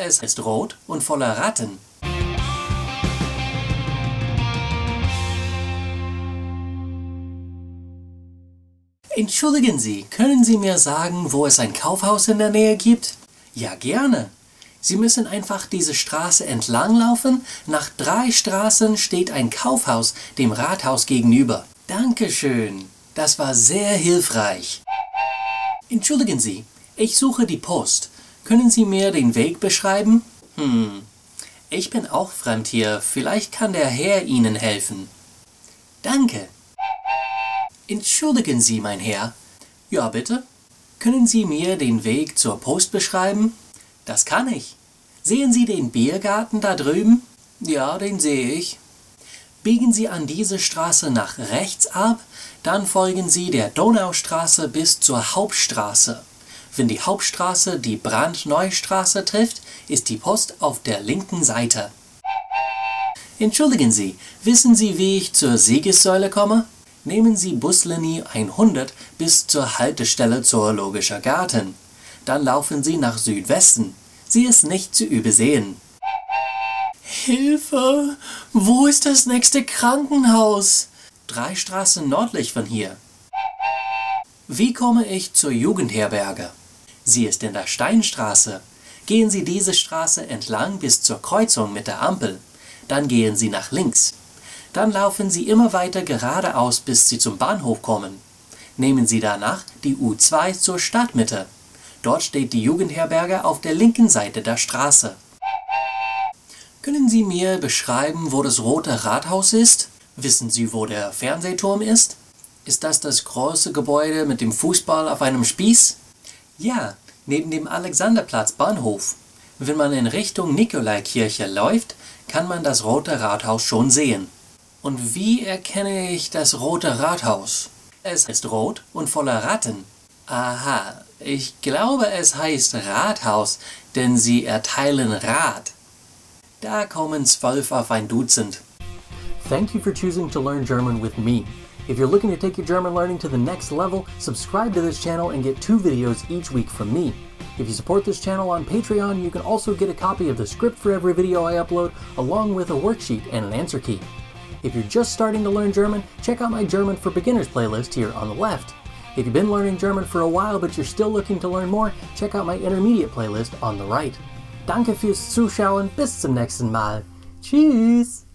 Es ist rot und voller Ratten. Entschuldigen Sie, können Sie mir sagen, wo es ein Kaufhaus in der Nähe gibt? Ja, gerne. Sie müssen einfach diese Straße entlang laufen. Nach drei Straßen steht ein Kaufhaus dem Rathaus gegenüber. Dankeschön. Das war sehr hilfreich. Entschuldigen Sie, ich suche die Post. Können Sie mir den Weg beschreiben? Hm, ich bin auch fremd hier. Vielleicht kann der Herr Ihnen helfen. Danke. Entschuldigen Sie, mein Herr. Ja, bitte. Können Sie mir den Weg zur Post beschreiben? Das kann ich. Sehen Sie den Biergarten da drüben? Ja, den sehe ich. Biegen Sie an diese Straße nach rechts ab, dann folgen Sie der Donaustraße bis zur Hauptstraße. Wenn die Hauptstraße die Brandneustraße trifft, ist die Post auf der linken Seite. Entschuldigen Sie, wissen Sie, wie ich zur Siegessäule komme? Nehmen Sie Buslinie 100 bis zur Haltestelle Zoologischer Garten. Dann laufen Sie nach Südwesten. Sie ist nicht zu übersehen. Hilfe! Wo ist das nächste Krankenhaus? Drei Straßen nördlich von hier. Wie komme ich zur Jugendherberge? Sie ist in der Steinstraße. Gehen Sie diese Straße entlang bis zur Kreuzung mit der Ampel. Dann gehen Sie nach links. Dann laufen Sie immer weiter geradeaus, bis Sie zum Bahnhof kommen. Nehmen Sie danach die U2 zur Stadtmitte. Dort steht die Jugendherberge auf der linken Seite der Straße. Können Sie mir beschreiben, wo das Rote Rathaus ist? Wissen Sie, wo der Fernsehturm ist? Ist das das große Gebäude mit dem Fußball auf einem Spieß? Ja, neben dem Alexanderplatz Bahnhof. Wenn man in Richtung Nikolaikirche läuft, kann man das Rote Rathaus schon sehen. Und wie erkenne ich das Rote Rathaus? Es ist rot und voller Ratten. Aha, ich glaube, es heißt Rathaus, denn sie erteilen Rat. Da kommen zwölf auf ein Dutzend. Thank you for choosing to learn German with me. If you're looking to take your German learning to the next level, subscribe to this channel and get two videos each week from me. If you support this channel on Patreon, you can also get a copy of the script for every video I upload, along with a worksheet and an answer key. If you're just starting to learn German, check out my German for Beginners playlist here on the left. If you've been learning German for a while but you're still looking to learn more, check out my Intermediate playlist on the right. Danke fürs Zuschauen, bis zum nächsten Mal. Tschüss!